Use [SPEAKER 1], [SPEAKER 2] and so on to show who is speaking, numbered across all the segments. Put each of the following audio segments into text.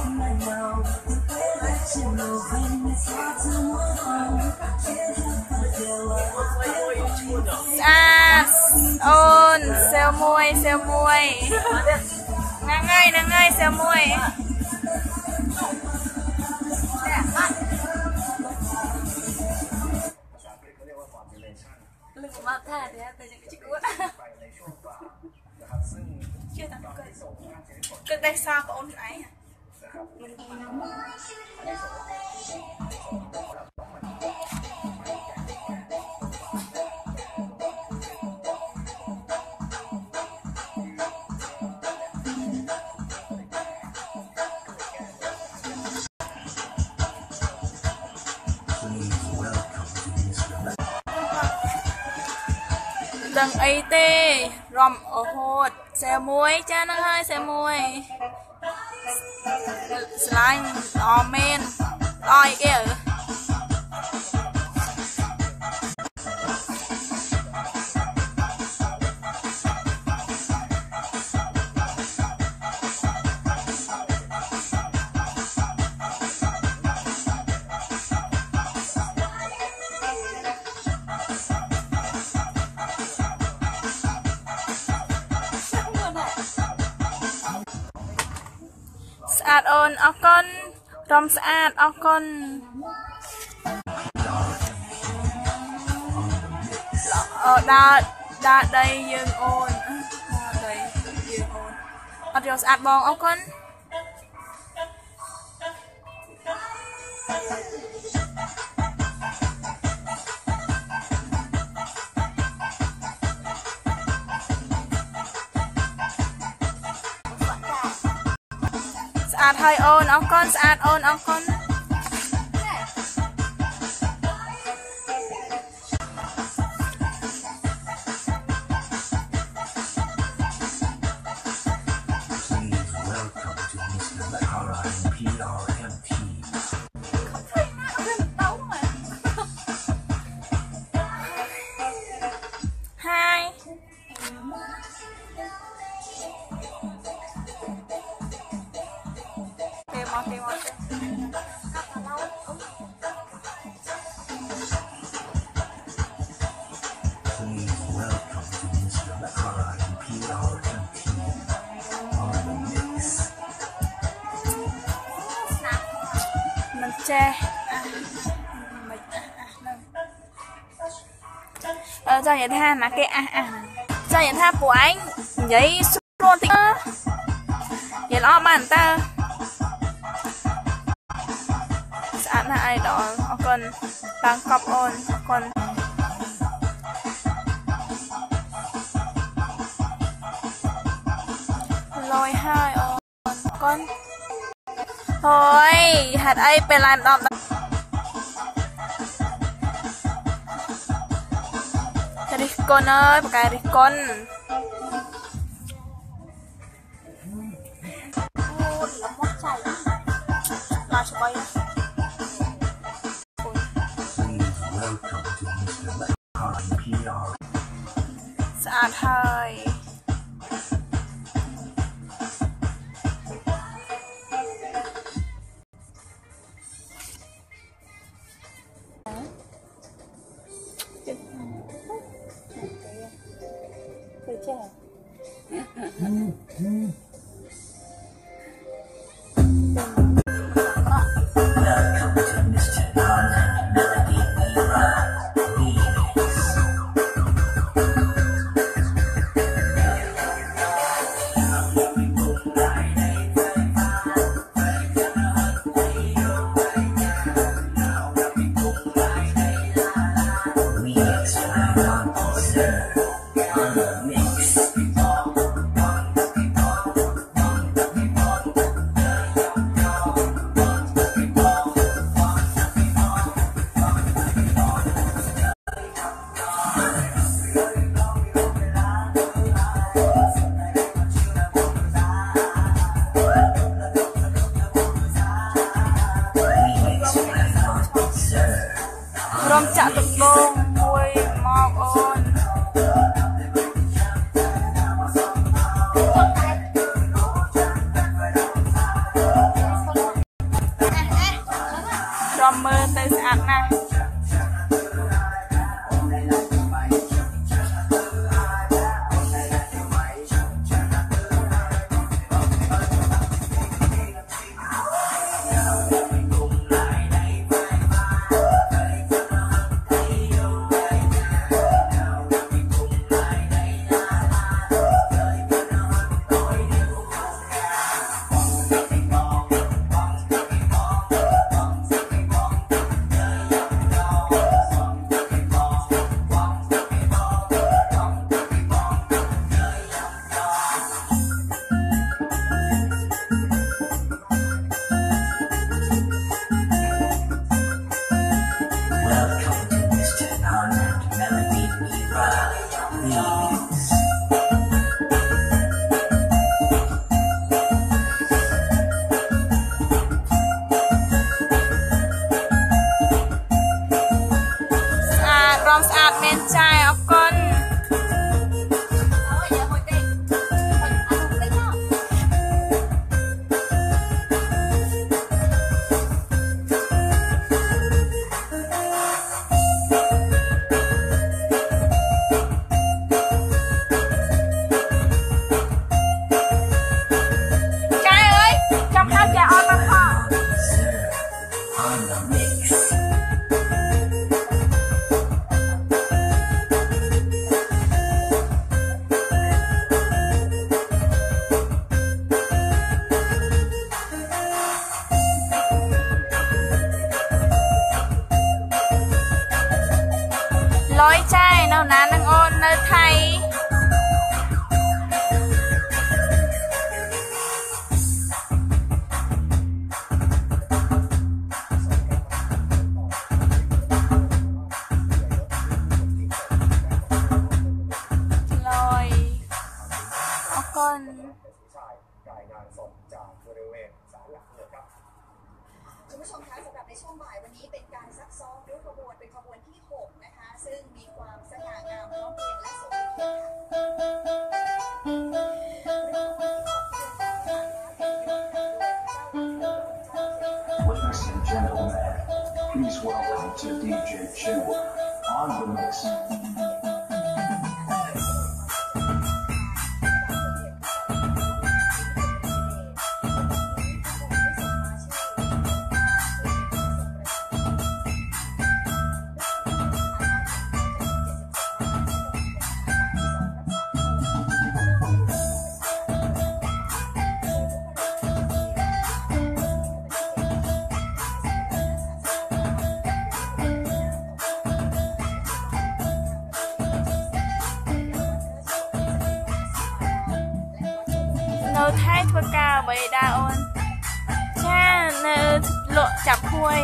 [SPEAKER 1] ខ្ញុំមានផ្លិតដំបូងទេស្អាតអូនសេវមួយសេវមួយហ្នឹងហើយហ្នឹងហើយសេវមួយលឹកមកថាទេតែយ៉ាង ដឹងអីទេរំអហូតសេមួយចាហ្នឹងហើយសេមួយ ស្លាញ់ល្អមែនល្អអីគេអើ ស្អាតអរគុណអឺដើរដើរដីយើងអូនដើរដីយើង មិនចេះអះមិនអះអះហ្នឹងអឺចង់និយាយថាណាគេអះអះហ្នឹងចង់និយាយថាពួកឯ ហើយអូនកូនហើយហេតុអីពេលឡានដំរិះកុនអើយបកែរិះកុន ទៅចា
[SPEAKER 2] Welcome
[SPEAKER 1] ស្អាត น
[SPEAKER 3] คุณผู้ชมคะสำหรับในช่วงบ่ายวันนี้เป็นการซักซ้อมริ้วขบวนเป็นขบวนที่ 6 นะคะ ซึ่งมีความสง่างามพร้อมเพรียงและสมเกียรติค่ะ
[SPEAKER 2] Gentlemen, please welcome to DJ Chill on the mix.
[SPEAKER 1] អ្វីដែរអូនចានៅលក់ចាប់ភួយ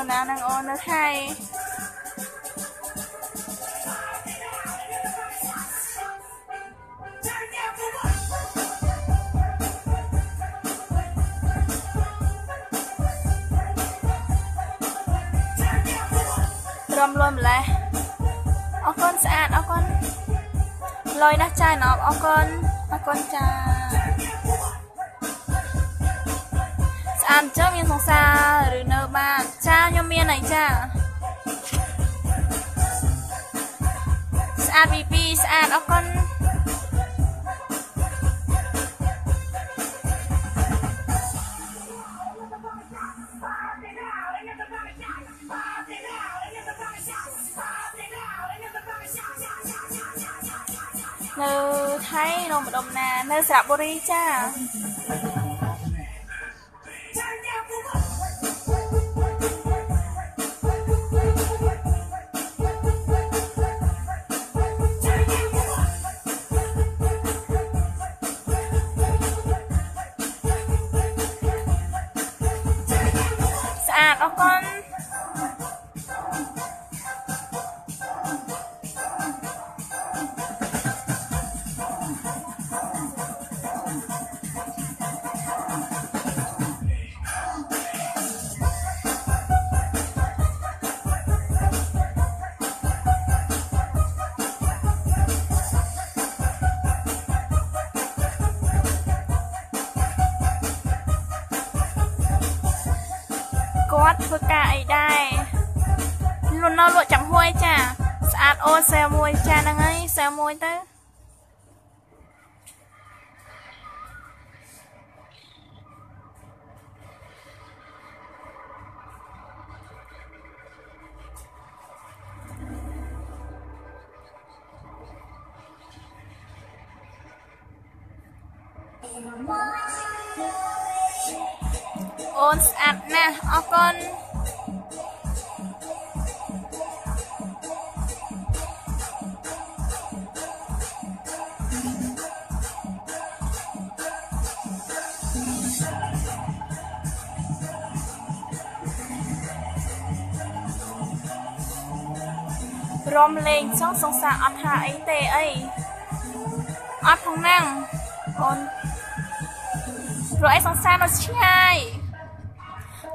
[SPEAKER 1] នៅណានឹងអូននៅថៃរំលយម្លេះអរគុណស្អាតអរគុណលយណាស់ចាយណប់អរគុណអរគុណចាស្អាតចឹងមានសង្សារឬនៅបាតចា ខ្ញុំមានអីចាស្អាត VP ស្អាតអរគុណនៅថៃនៅម្ដុំណា នៅស្របបុរីចា អូនស្អាតណាស់អរគុណរំលេងសងសង្សារអត់ថាអីទេអីអត់ផងណាំងអូន ព្រោះឯងសង្សារនៅឆ្ងាយ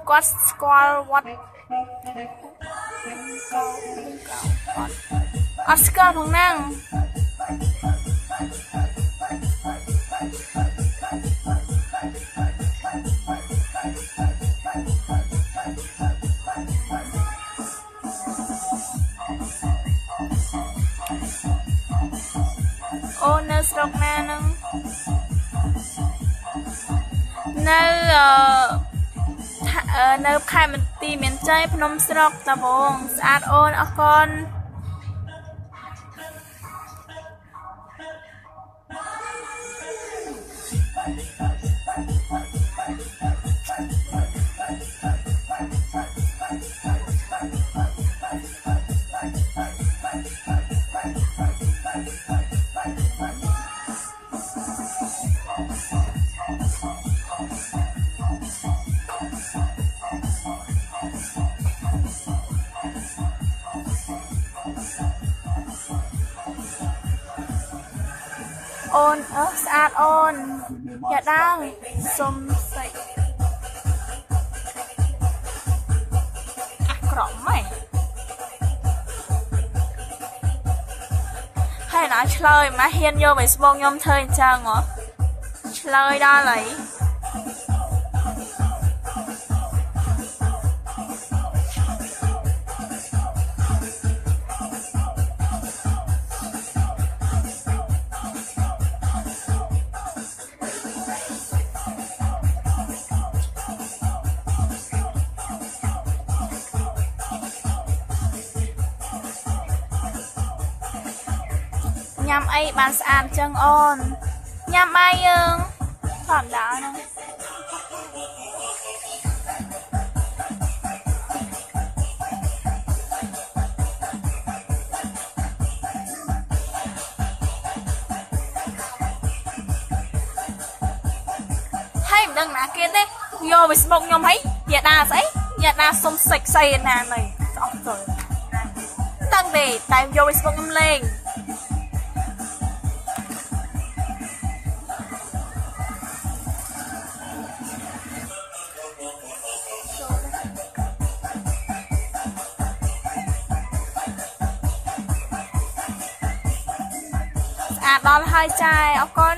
[SPEAKER 1] គាត់ស្គាល់វត្តអត់ស្គាល់ផងណាំងអូននៅស្រុកណាហ្នឹង នៅអឺថាអឺនៅខេត្តមន្ទីរមានជ័យភ្នំស្រុកតាបងស្អាតអូនអរគុណ ណាឆ្លើយម៉ាហ៊ានយក Facebook ខ្ញុំធ្វើអញ្ចឹងហ៎ឆ្លើយដល់ហើយញ៉ាំអី បានស្អាតចឹងអូនញ៉ាំបាយយើងធម្មតាហ្នឹងហើយមិនដឹងណាគេទេយក Facebook ខ្ញុំហីយាដាស្អីយាដាសុំសិចស្អីណានៃអស់ទៅតាំងទេតែយក Facebook ខ្ញុំលេង ដល់ហើយចាយអរគុណ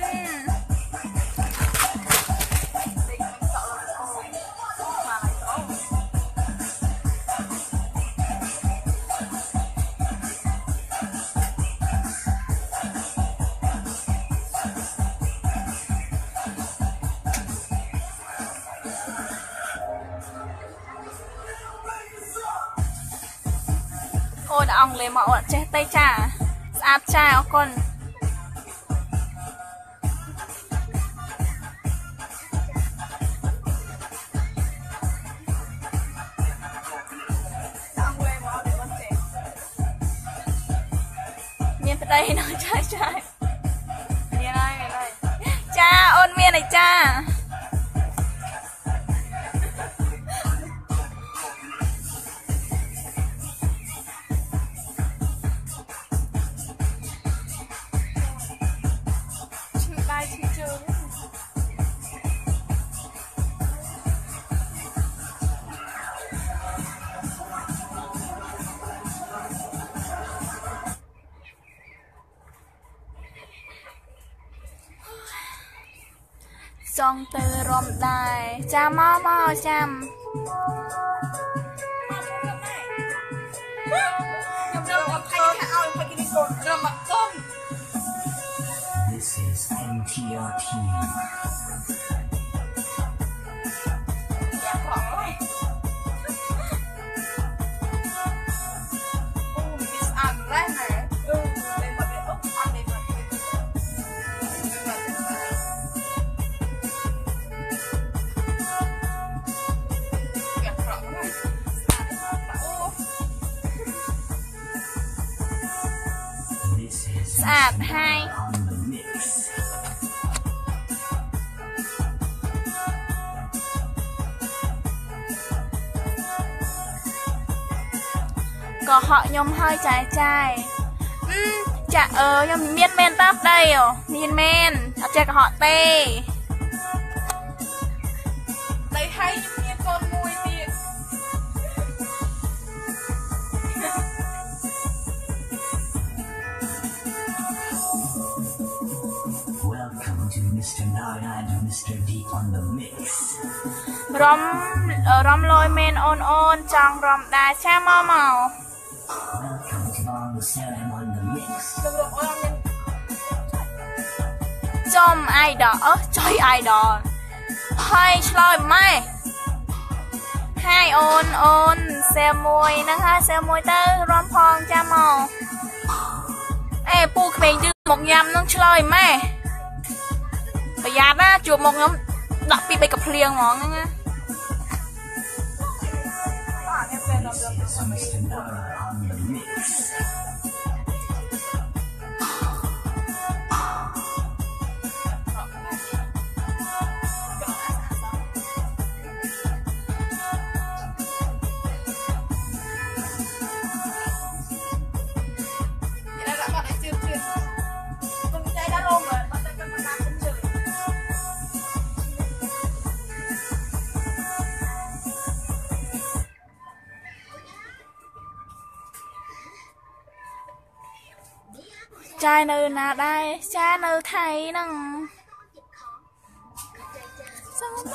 [SPEAKER 1] ដែរចាំម ហើយ
[SPEAKER 4] on the mix.
[SPEAKER 1] ក៏ហក់ខ្ញុំហើយចាយចាយអឺចាអឺខ្ញុំមានមែនតាប្តីអូមានមែនអត់ចេះកុហកទេតែហើយ
[SPEAKER 4] on the mix.
[SPEAKER 1] រំរំលយមែនអូនអូនចង់រំដែរឆាមកមក
[SPEAKER 4] Welcome to Long Salem on the mix.
[SPEAKER 1] ចំអាយដលអឺចុយអាយដលហើយឆ្លើយម៉ែហាយអូនអូនសែមួយហ្នឹងហើយសែមួយទៅរំផងចាំមកអេពូក្មេងយឺមកញ៉ាំហ្នឹងឆ្លើយម៉ែប្រយ័ត្នណាជួបមកខ្ញុំ ដាក់ពីបីកាភ្លៀ យនៅណាដែរចានៅថៃហ្នឹងសំខ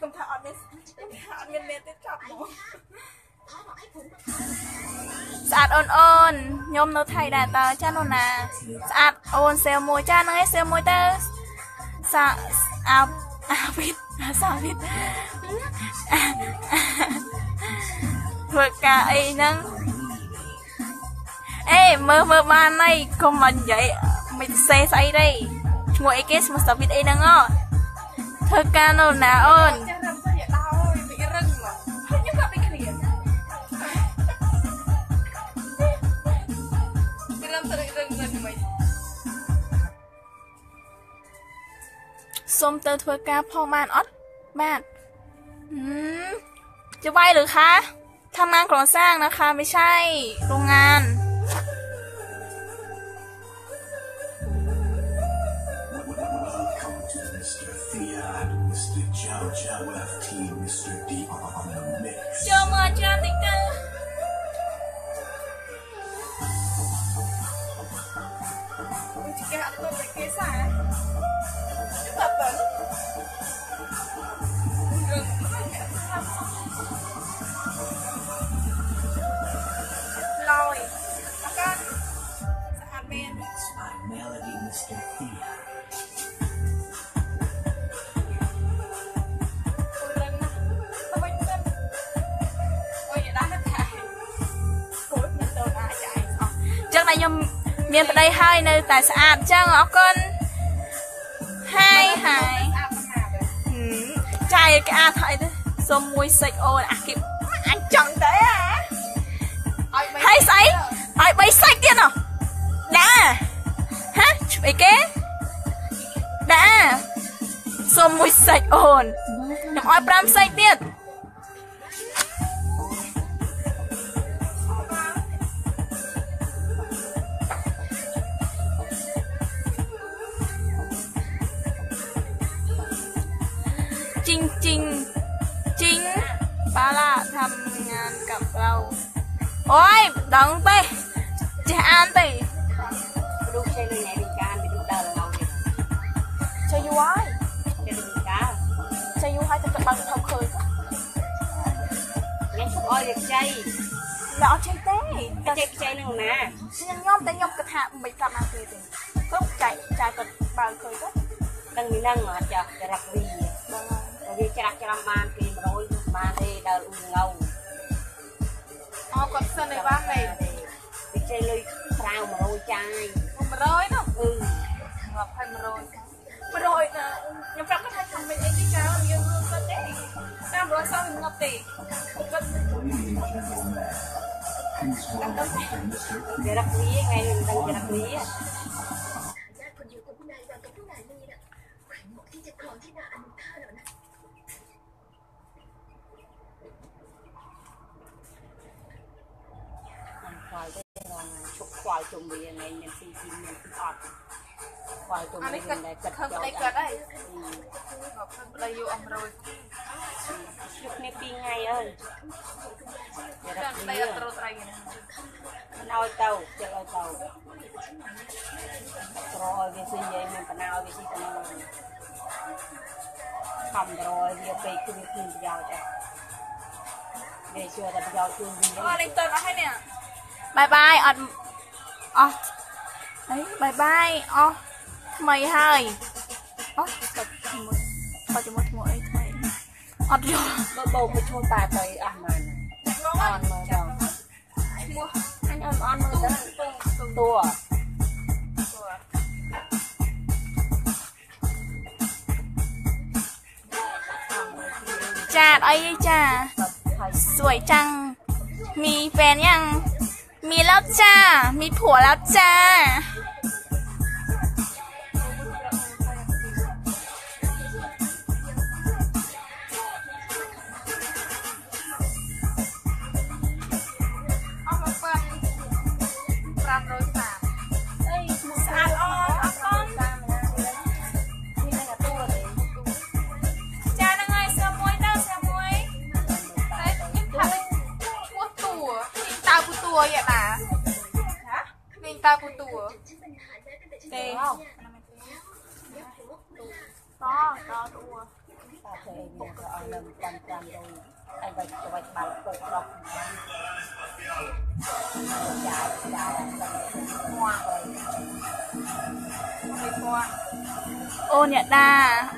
[SPEAKER 1] ្ញុំថាអត់មានខ្ញុំថាអត់មានមេទេចាប់មក ស្អាតអូនអូនខ្ញុំនៅថៃដែរតើចានោះណាស្អាតអូនសេលមួយចាហ្នឹងឯងសេលមួយទៅសាអាអាវិតអាសាវិតធ្វើការអីហ្នឹងអេមើលមើលបានហើយកុំមកនិយាយមិនសេស្អីទេឈ្មោះអីគេឈ្មោះសាវិតអីហ្នឹងអធ្វើការនៅណាអូ
[SPEAKER 5] ន รื่มส้มเต
[SPEAKER 1] อร์ทัวยกาพอมานอัดแม่จะไหวหรือคะทำงานก่อสร้างนะคะ ไม่ใช่ โรงงาน ហើយនៅតែស្អាតចឹងអរគុណហើយហើយ
[SPEAKER 5] ស្អាតស្អាត
[SPEAKER 1] ហឹមចាយគេអាចហើយទៅសុំមួយសិចអូនអាគេអញចង់ទៅហ៎
[SPEAKER 5] ឲ្យបី
[SPEAKER 1] ហើយស្អីឲ្យបីសាច់ទៀតណោះដាហ៎ឈ្មោះអីគេដាសុំមួយសាច់អូនខ្ញុំឲ្យ5សាច់ ทำงานกับเรา โอ้ยดังไปจะอ่านไป
[SPEAKER 6] ลูกใช้เลยไหนเป็นการไปดูดาวเราเนี่ย
[SPEAKER 1] จะอยู่ไว้
[SPEAKER 6] จะดูการ
[SPEAKER 1] จะอยู่ไว้จะจะบังทำเคยก็
[SPEAKER 6] งั้นชุบอ้อยเด็กใจ
[SPEAKER 1] แล้วเอาใจเต้
[SPEAKER 6] ก็เจ็บใจหนึ่งนะ
[SPEAKER 1] ฉันย่อมแต่ย่อมกระทะไม่กลับมาเคยเลยก็ใจใจกับบางเคยก็
[SPEAKER 6] ตั้งมีนั่งอาจจะจะรักวี
[SPEAKER 1] บาง
[SPEAKER 6] เราเรียกจะรักจะรำมานปีมาโรย ย มาเด้ดาวอุ่นเงา
[SPEAKER 5] អរគាត់សិនឯបាននេះ
[SPEAKER 6] เด็กใจเลยคราวมาโรยใจ
[SPEAKER 5] 100នោះ
[SPEAKER 6] อือ
[SPEAKER 5] រាប់ឲ្យ100
[SPEAKER 1] 100ណាខ្ញុំប្រាប់គាត់ថាខ្ញុំមិនអីទេចាយើងរឿងគាត់ទេតាម100សោះខ្ញុំងាប់ទេគាត់
[SPEAKER 2] Ladies and gentlemen, please welcome Mr.
[SPEAKER 6] จะรักวีไงตั้งจะรักวี
[SPEAKER 3] ญาติคนเดียวกับผู้นายวันกับผู้นายมีน่ะแขวนหมวกที่จะครองที่นาอนุท่า
[SPEAKER 6] ខ្វល់ទេរងឈប់ខ្វល់ជុំវាហ្នឹងមានទីទីមានទីអត់ខ្វល់
[SPEAKER 5] ជុំ
[SPEAKER 6] វា
[SPEAKER 5] ដែ
[SPEAKER 6] រ
[SPEAKER 5] គិតខឹងប្តីគាត់ហើយគាត់ខឹងប្តីយូរអស់
[SPEAKER 6] រយជួបគ្នា2ថ្ងៃហើយ
[SPEAKER 5] គា
[SPEAKER 6] ត់
[SPEAKER 5] ប្តីអត់ត្រូវត្រៃ
[SPEAKER 6] ហ្នឹងមិនឲ្យទៅចិត្តឲ្យទៅត្រឲ្យវាស៊ីយាយមានបណ្ណឲ្យវាស៊ីទៅខំត្រឲ្យវាពេកគឺមានប្រយោជន៍ដែរវាជួយតែប្រយោជន៍ជូនវិញ
[SPEAKER 1] អូលេងតើអត់ហើយនេះ បាយបាយអត់អស់អីបាយបាយអស់ថ្មីហើយអស់ទៅជាមួយបើជាមួយថ្មអីថ្មីអត់យល់
[SPEAKER 6] បើបោកទៅឈួនតាទៅអស់ម៉ានអត់មើលដល់ឈ្មោះអញអត់អត់មើលដល់តួតួ
[SPEAKER 1] ចាអីចា
[SPEAKER 6] សួយ
[SPEAKER 1] ចាំងមីពេលយ៉ាង มีแล้วจ้า มีผัวแล้วจ้า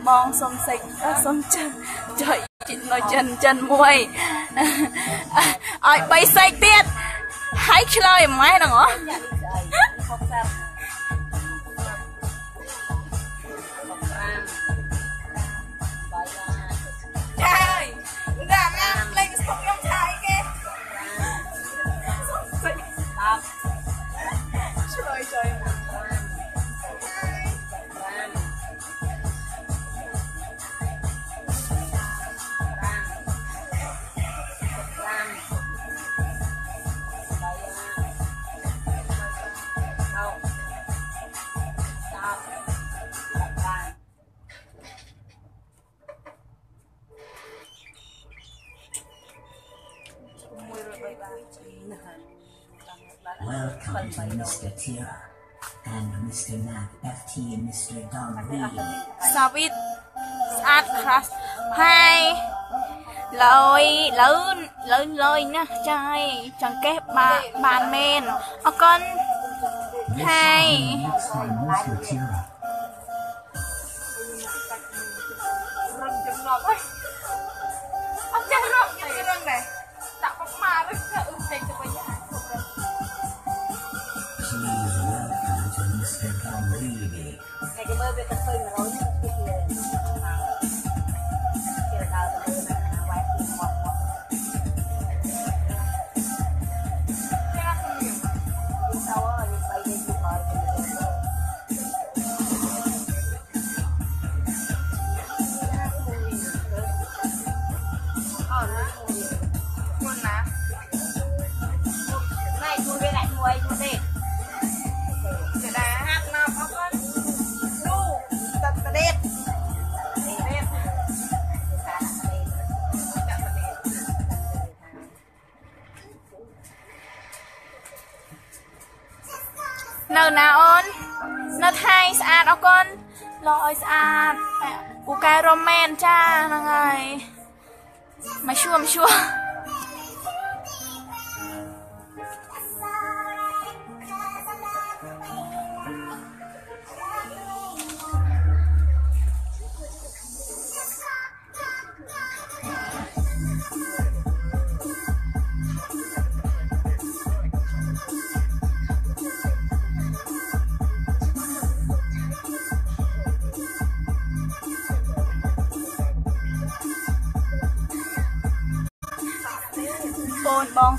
[SPEAKER 5] ប
[SPEAKER 6] ងសុំសេចសុំចិនចុយនៅចិនចិនមួយឲ្យ3សេចទៀតហើយឆ្លើយម៉ែហ្នឹងហ៎
[SPEAKER 4] Tira, and Mr. Mac FT and Mr. Don Lee.
[SPEAKER 6] Savit, Sat Crush, Hi,
[SPEAKER 1] Lôi, Lôi, Lôi, Lôi
[SPEAKER 6] nha, trai, chẳng kép bà, bàn men, ở con, Hai. Millionaire.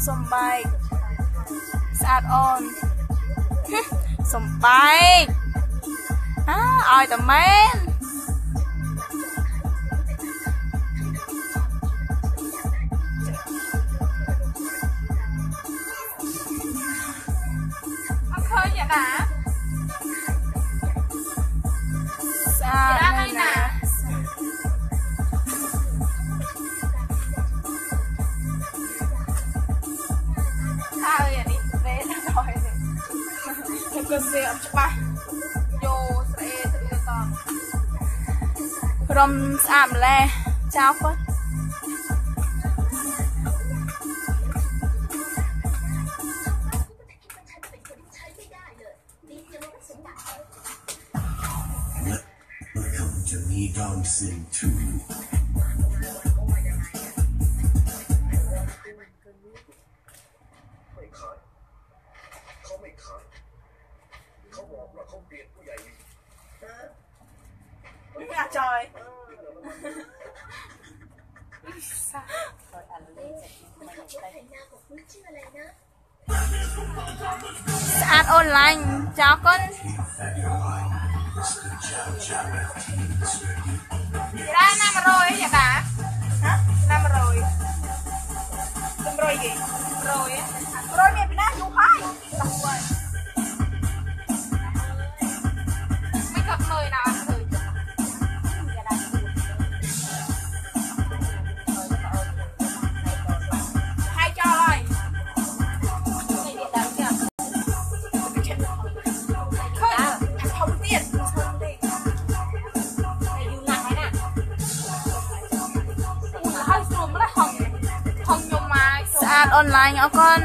[SPEAKER 6] សំបែកស្អាតអូនសំបែកអើឲ្យតែមែន
[SPEAKER 4] dancing
[SPEAKER 1] to
[SPEAKER 6] you. អូនឡាញអ
[SPEAKER 1] រគុណ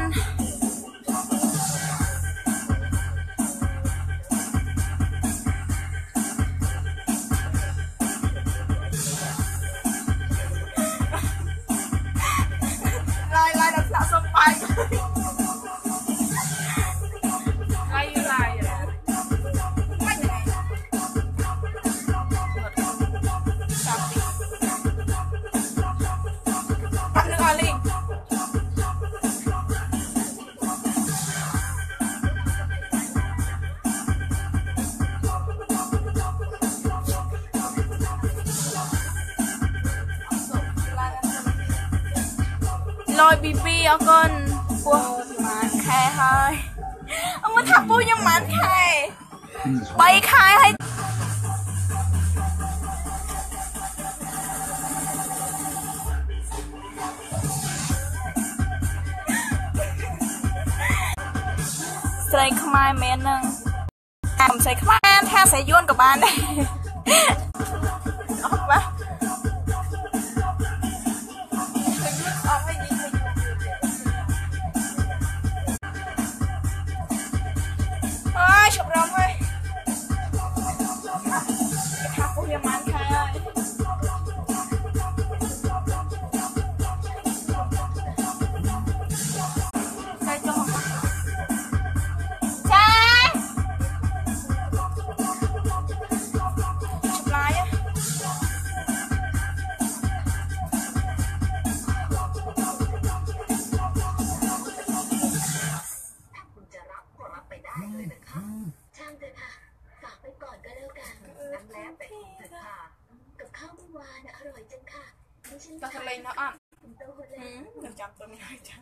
[SPEAKER 1] អរគុណពោះប្រហែលខែហើយអមថាពូខ្ញុំប្រហែលខែ
[SPEAKER 2] Please
[SPEAKER 1] 3ខែហើយស្រីខ្មែរមែនហ្នឹងតាមស្រីខ្មែរថាស្រីយួនក៏បានដែរ
[SPEAKER 3] ว
[SPEAKER 1] មខ្ញុំចាំទៅនេះហើយចា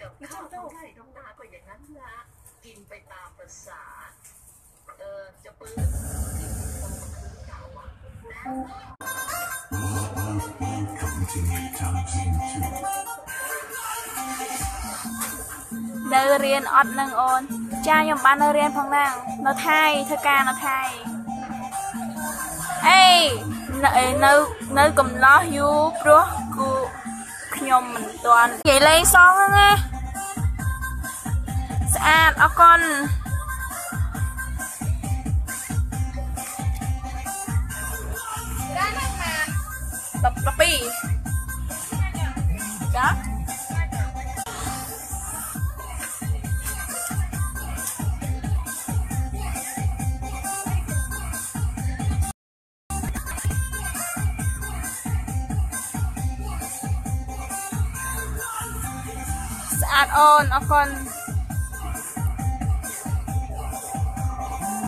[SPEAKER 3] กับข้าวของไก่น้องนาก็อย่างนั้นละกินไปตามภาษา เออจะปื้นโตมาคืนเก่าอ่ะ
[SPEAKER 4] Come to me, come to me too.
[SPEAKER 1] នៅរៀនអត់នឹងអូន ចាខ្ញុំបាននៅរៀនផងដែរនៅថៃធ្វើការនៅថៃអេនៅនៅនៅកំឡោះយូរព្រោះគូ ខ្ញុំមិនទាន់និយាយលេងសងហ្នឹងណាស្អាតអរគុណ12ចាស្អាតអូ នអរគុណ